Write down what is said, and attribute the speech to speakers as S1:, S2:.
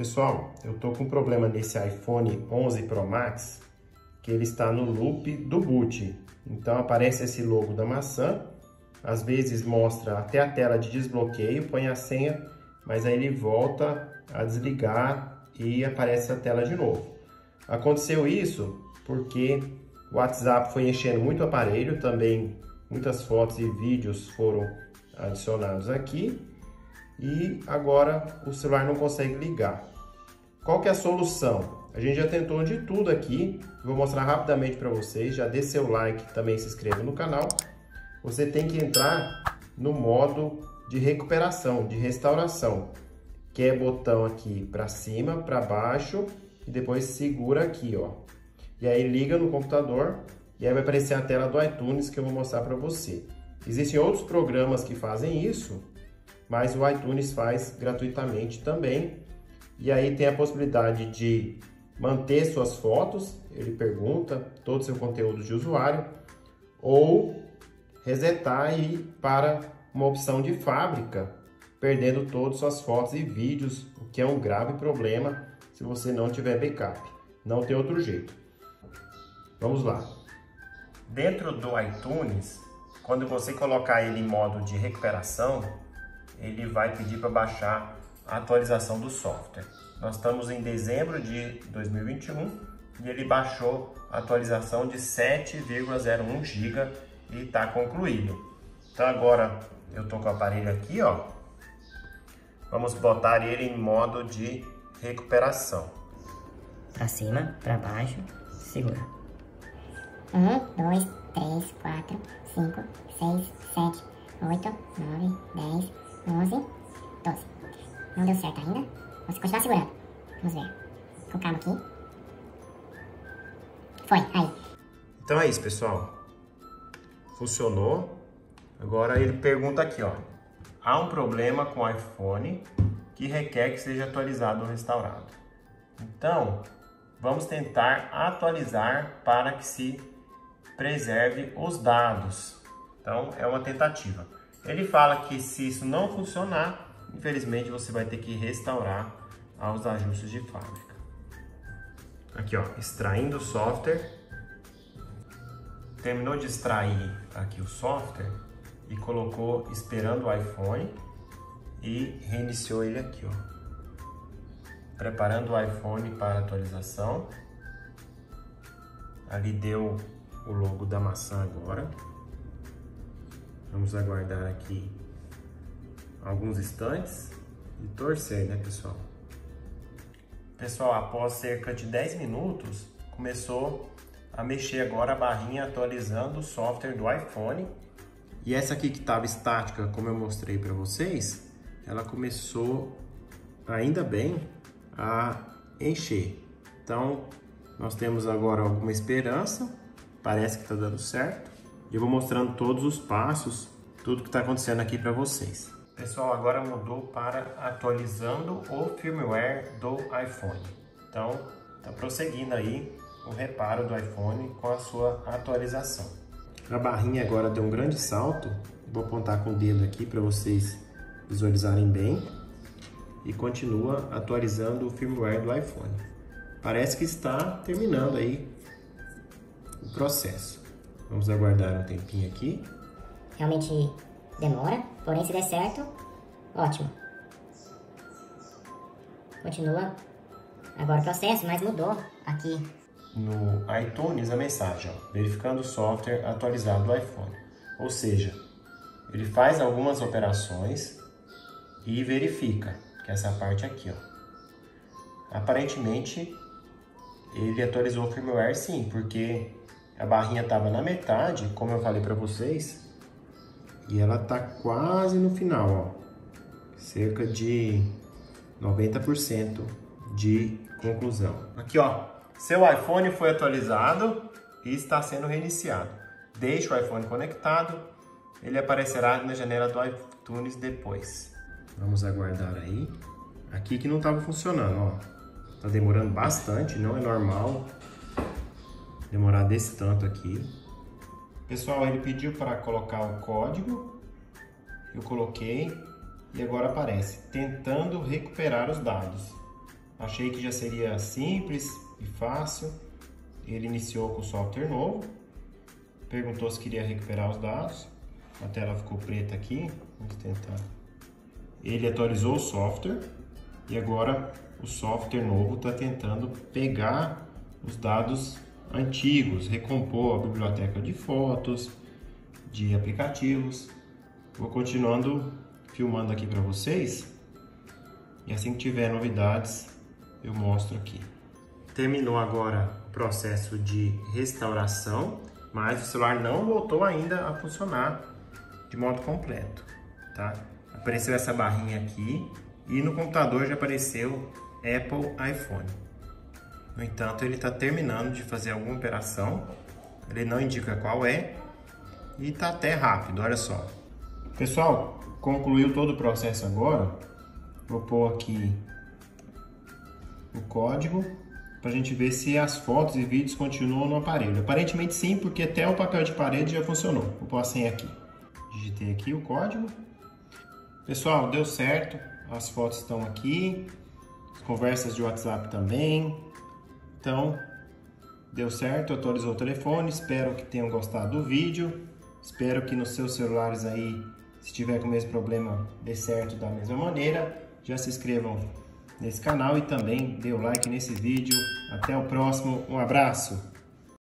S1: Pessoal, eu tô com um problema nesse iPhone 11 Pro Max, que ele está no loop do boot. Então aparece esse logo da maçã, às vezes mostra até a tela de desbloqueio, põe a senha, mas aí ele volta a desligar e aparece a tela de novo. Aconteceu isso porque o WhatsApp foi enchendo muito o aparelho, também muitas fotos e vídeos foram adicionados aqui e agora o celular não consegue ligar. Qual que é a solução? A gente já tentou de tudo aqui, vou mostrar rapidamente para vocês, já dê seu like, também se inscreva no canal. Você tem que entrar no modo de recuperação, de restauração, que é botão aqui para cima, para baixo e depois segura aqui, ó. E aí liga no computador e aí vai aparecer a tela do iTunes que eu vou mostrar para você. Existem outros programas que fazem isso, mas o iTunes faz gratuitamente também. E aí tem a possibilidade de manter suas fotos, ele pergunta todo o seu conteúdo de usuário, ou resetar e ir para uma opção de fábrica, perdendo todas suas fotos e vídeos, o que é um grave problema se você não tiver backup. Não tem outro jeito. Vamos lá. Dentro do iTunes, quando você colocar ele em modo de recuperação, ele vai pedir para baixar a atualização do software. Nós estamos em dezembro de 2021 e ele baixou a atualização de 7,01 GB e está concluído. Então agora eu estou com o aparelho aqui, ó. Vamos botar ele em modo de recuperação.
S2: Para cima, para baixo, segura.
S3: 1, 2, 3, 4, 5, 6, 7, 8, 9, 10, 11, 12. Não deu certo ainda. Você continuar segurando. Vamos ver. Com calma aqui. Foi, aí.
S1: Então é isso, pessoal. Funcionou. Agora ele pergunta aqui, ó. Há um problema com o iPhone que requer que seja atualizado ou restaurado. Então, vamos tentar atualizar para que se preserve os dados. Então, é uma tentativa. Ele fala que se isso não funcionar, infelizmente você vai ter que restaurar aos ajustes de fábrica. Aqui, ó, extraindo o software. Terminou de extrair aqui o software e colocou esperando o iPhone e reiniciou ele aqui, ó. Preparando o iPhone para atualização. Ali deu o logo da maçã agora. Vamos aguardar aqui alguns instantes e torcer, né, pessoal? Pessoal, após cerca de 10 minutos, começou a mexer agora a barrinha atualizando o software do iPhone. E essa aqui que estava estática, como eu mostrei para vocês, ela começou, ainda bem, a encher. Então, nós temos agora alguma esperança, parece que está dando certo. E eu vou mostrando todos os passos, tudo que está acontecendo aqui para vocês. Pessoal, agora mudou para atualizando o firmware do iPhone. Então, está prosseguindo aí o reparo do iPhone com a sua atualização. A barrinha agora deu um grande salto. Vou apontar com o dedo aqui para vocês visualizarem bem. E continua atualizando o firmware do iPhone. Parece que está terminando aí o processo. Vamos aguardar um tempinho aqui.
S3: Realmente demora, porém se der certo, ótimo. Continua agora o processo, mas mudou aqui.
S1: No iTunes a mensagem, ó, verificando o software atualizado do iPhone. Ou seja, ele faz algumas operações e verifica, que é essa parte aqui, ó. Aparentemente, ele atualizou o firmware sim, porque a barrinha estava na metade, como eu falei para vocês, e ela tá quase no final, ó. Cerca de 90% de conclusão. Aqui, ó. Seu iPhone foi atualizado e está sendo reiniciado. Deixe o iPhone conectado, ele aparecerá na janela do iTunes depois. Vamos aguardar aí. Aqui que não estava funcionando, ó. Tá demorando bastante, não é normal demorar desse tanto aqui. Pessoal, ele pediu para colocar o código, eu coloquei e agora aparece tentando recuperar os dados. Achei que já seria simples e fácil. Ele iniciou com o software novo, perguntou se queria recuperar os dados. A tela ficou preta aqui, vamos tentar. Ele atualizou o software e agora o software novo está tentando pegar os dados antigos, recompor a biblioteca de fotos, de aplicativos. Vou continuando filmando aqui para vocês e assim que tiver novidades eu mostro aqui. Terminou agora o processo de restauração, mas o celular não voltou ainda a funcionar de modo completo, tá? Apareceu essa barrinha aqui e no computador já apareceu Apple iPhone. No entanto, ele está terminando de fazer alguma operação, ele não indica qual é e está até rápido, olha só. Pessoal, concluiu todo o processo agora, vou pôr aqui o código para a gente ver se as fotos e vídeos continuam no aparelho. Aparentemente sim, porque até o papel de parede já funcionou. Vou pôr a senha aqui. Digitei aqui o código. Pessoal, deu certo. As fotos estão aqui. As conversas de WhatsApp também. Então, deu certo, atualizou o telefone. Espero que tenham gostado do vídeo. Espero que nos seus celulares aí, se tiver com o mesmo problema, dê certo da mesma maneira. Já se inscrevam nesse canal e também dê o like nesse vídeo. Até o próximo, um abraço!